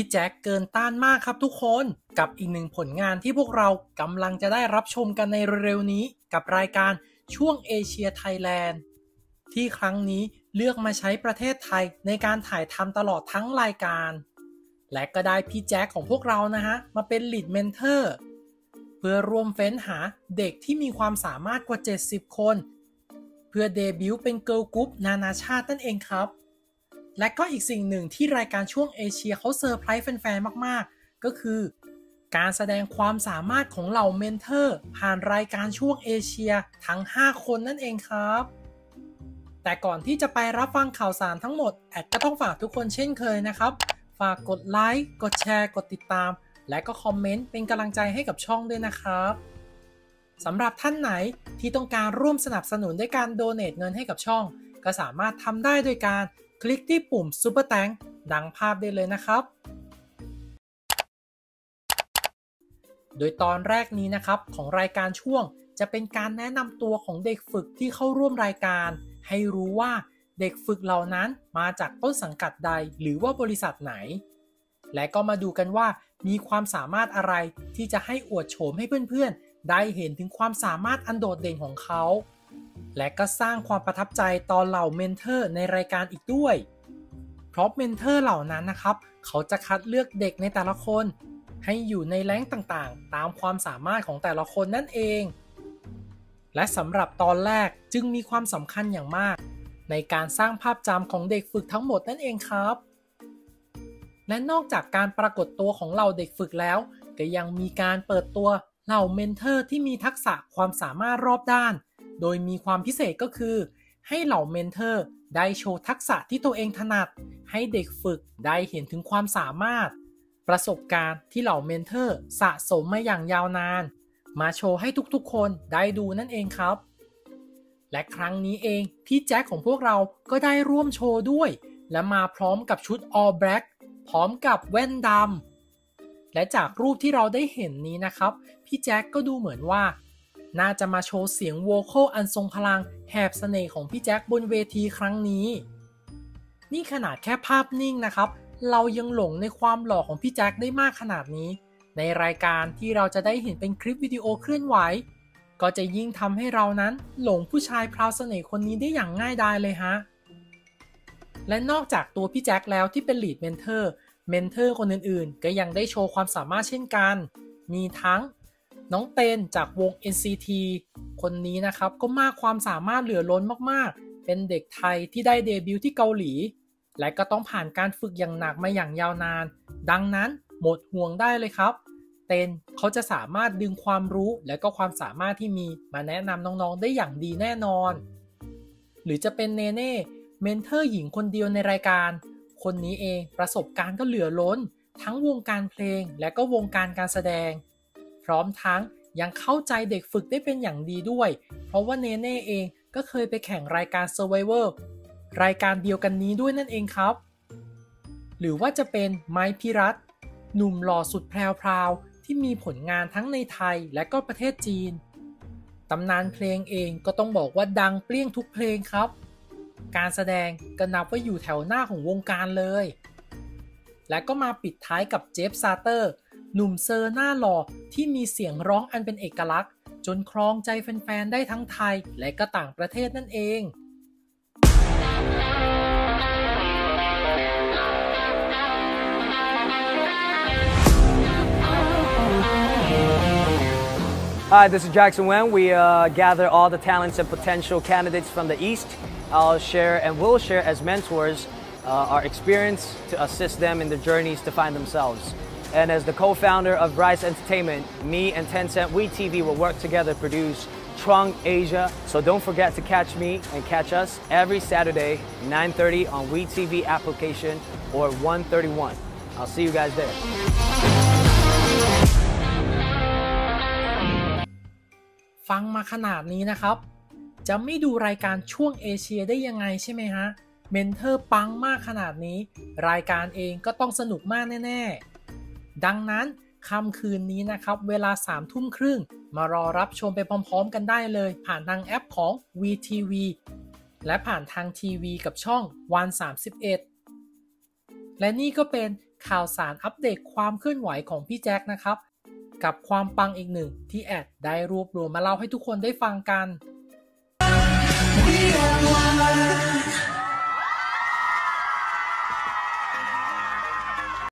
พี่แจ็คเกินต้านมากครับทุกคน กับอีกหนึ่งผลงานที่พวกเรากำลังจะได้รับชมกันในเร็วๆนี้ กับรายการ CHUANG ASIA THAILAND ที่ครั้งนี้เลือกมาใช้ประเทศไทยในการถ่ายทำตลอดทั้งรายการ และก็ได้พี่แจ็คของพวกเรานะฮะ มาเป็น lead mentor เพื่อร่วมเฟ้นหาเด็กที่มีความสามารถกว่า 70 คน เพื่อเดบิวต์เป็นเกิร์ลกรุ๊ปนานาชาตินั่นเองครับ และก็อีกสิ่งหนึ่งที่รายการ CHUANG ASIA เขาเซอร์ไพรส์แฟนๆ มากๆ ก็คือ การแสดงความสามารถของเหล่าเมนเทอร์ ผ่านรายการ CHUANG ASIA ทั้ง 5 คนนั่นเองครับ แต่ก่อนที่จะไปรับฟังข่าวสารทั้งหมด แอดก็ต้องฝากทุกคนเช่นเคยนะครับ ฝากกดไลค์ กดแชร์ กดติดตาม และก็คอมเมนต์เป็นกำลังใจให้กับช่องด้วยนะครับสำหรับท่านไหนที่ต้องการร่วมสนับสนุนด้วยการโดเน a t เงินให้กับช่อง ก็สามารถทำได้โดยการ คลิกที่ปุ่ม Super t a n k ดังภาพได้เลยนะครับ โดยตอนแรกนี้นะครับของรายการช่วงจะเป็นการแนะนำตัวของเด็กฝึกที่เข้าร่วมรายการ ให้รู้ว่าเด็กฝึกเหล่านั้นมาจากต้นสังกัดใดหรือว่าบริษัทไหน และก็มาดูกันว่ามีความสามารถอะไรที่จะให้อวดโฉมให้เพื่อนๆ ได้เห็นถึงความสามารถอันโดดเด่นของเขา และก็สร้างความประทับใจตอนเหล่าเมนเทอร์ในรายการอีกด้วย เพราะเมนเทอร์เหล่านั้นนะครับ เขาจะคัดเลือกเด็กในแต่ละคน ให้อยู่ใน rank ต่างๆ ตามความสามารถของแต่ละคนนั่นเอง และสำหรับตอนแรกจึงมีความสำคัญอย่างมาก ในการสร้างภาพจำของเด็กฝึกทั้งหมดนั่นเองครับ และนอกจากการปรากฏตัวของเหล่าเด็กฝึกแล้ว ก็ยังมีการเปิดตัวเหล่าเมนเทอร์ที่มีทักษะความสามารถรอบด้าน โดยมีความพิเศษก็คือ ให้เหล่าเมนเทอร์ได้โชว์ทักษะที่ตัวเองถนัด ให้เด็กฝึกได้เห็นถึงความสามารถ ประสบการณ์ที่เหล่าเมนเทอร์สะสมมาอย่างยาวนาน มาโชว์ให้ทุกๆ คนได้ดูนั่นเองครับ และครั้งนี้เองพี่แจ็คของพวกเราก็ได้ร่วมโชว์ด้วย และมาพร้อมกับชุด all black พร้อมกับแว่นดำและจากรูปที่เราได้เห็นนี้นะครับ พี่แจ็คก็ดูเหมือนว่า น่าจะมาโชว์เสียงโวคอลอันทรงพลังแหบเสน่ห์ของพี่แจ็คบนเวทีครั้งนี้ นี่ขนาดแค่ภาพนิ่งนะครับ เรายังหลงในความหล่อของพี่แจ็คได้มากขนาดนี้ ในรายการที่เราจะได้เห็นเป็นคลิปวิดีโอเคลื่อนไหว ก็จะยิ่งทำให้เรานั้นหลงผู้ชายพราวเสน่ห์คนนี้ได้อย่างง่ายดายเลยฮะ และนอกจากตัวพี่แจ็คแล้วที่เป็น lead mentor เมนเทอร์คนอื่นๆ ก็ยังได้โชว์ความสามารถเช่นกัน มีทั้ง น้องเตนจากวง NCT คนนี้นะครับก็มากความสามารถเหลือล้นมากๆ เป็นเด็กไทยที่ได้เดบิวต์ที่เกาหลี และก็ต้องผ่านการฝึกอย่างหนักมาอย่างยาวนาน ดังนั้นหมดห่วงได้เลยครับ เตนเขาจะสามารถดึงความรู้และก็ความสามารถที่มีมาแนะนำน้องๆได้อย่างดีแน่นอน หรือจะเป็นเนเน่เมนเทอร์หญิงคนเดียวในรายการ คนนี้เองประสบการณ์ก็เหลือล้น ทั้งวงการเพลงและก็วงการการแสดง พร้อมทั้งยังเข้าใจเด็กฝึกได้เป็นอย่างดีด้วย เพราะว่าเนเน่เองก็เคยไปแข่งรายการ Survivor รายการเดียวกันนี้ด้วยนั่นเองครับ หรือว่าจะเป็นไมค์พิรัตหนุ่มหล่อสุดแพรวๆที่มีผลงานทั้งในไทยและก็ประเทศจีนตำนานเพลงเองก็ต้องบอกว่าดังเปรี้ยงทุกเพลงครับ การแสดงก็นับว่าอยู่แถวหน้าของวงการเลย และก็มาปิดท้ายกับเจฟซาเตอร์ หนุ่มเซอร์หน้าหล่อที่มีเสียงร้องอันเป็นเอกลักษณ์ จนครองใจแฟนๆ ได้ทั้งไทยและก็ต่างประเทศนั่นเอง Hi, this is Jackson Wen. We uh, gather all the talents and potential candidates from the East. I'll share and will share as mentors uh, our experience to assist them in their journeys to find themselves. And as the co-founder of Rise Entertainment, me and Tencent We TV will work together to produce Trung Asia. So don't forget to catch me and catch us every Saturday, 9.30 on We TV application or 131. I'll see you guys there. ฟังมาขนาดนี้นะครับ จะไม่ดูรายการช่วงเอเชียได้ยังไงใช่ไหมฮะ เมนเทอร์ปังมากขนาดนี้ รายการเองก็ต้องสนุกมากแน่ ๆ ดังนั้นค่ำคืนนี้นะครับ เวลา3ามทุ่มครึ่ง มารอรับชมไปพร้อมๆกันได้เลย ผ่านทางแอปของ VTV และผ่านทางทีวีกับช่องวัน 31 และนี่ก็เป็นข่าวสารอัปเดตความเคลื่อนไหวของพี่แจ็คนะครับ กับความปังอีกหนึ่งที่แอดได้รวบรวมมาเล่าให้ทุกคนได้ฟังกัน We are.